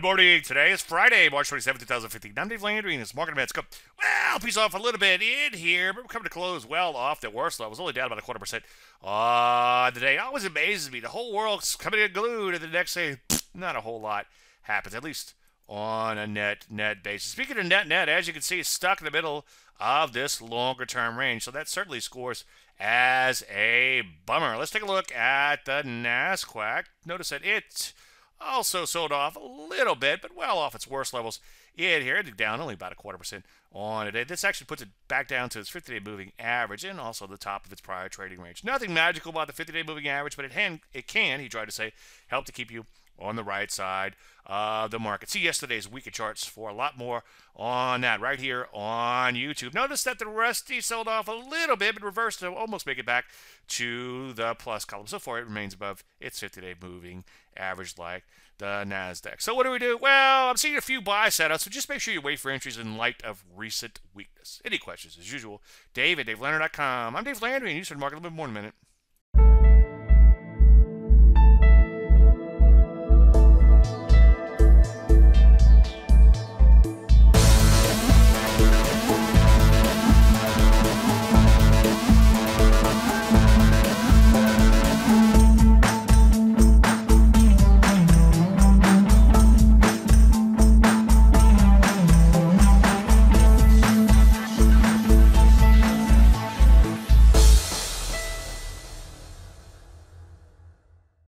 morning. Today is Friday, March 27, 2015. I'm Dave Landry, and it's Market Minutes. Go, well, piece off a little bit in here, but we're coming to close well off the worst levels, only down about a quarter percent on the day. It always amazes me. The whole world's coming unglued, and the next day, not a whole lot happens, at least on a net net basis. Speaking of net net, as you can see, it's stuck in the middle of this longer term range. So that certainly scores as a bummer. Let's take a look at the NASDAQ. Notice that it also sold off a little bit, but well off its worst levels in here. Down only about a quarter percent on a day. This actually puts it back down to its 50-day moving average and also the top of its prior trading range. Nothing magical about the 50-day moving average, but it can, it can, he tried to say, help to keep you on the right side of the market. See yesterday's weekly charts for a lot more on that right here on YouTube. Notice that the Russell sold off a little bit, but reversed to almost make it back to the plus column. So far, it remains above its 50-day moving average like the NASDAQ. So what do we do? Well, I'm seeing a few buy setups, so just make sure you wait for entries in light of recent weakness. Any questions, as usual, Dave at DaveLandry.com. I'm Dave Landry, and you should market a little bit more in a minute.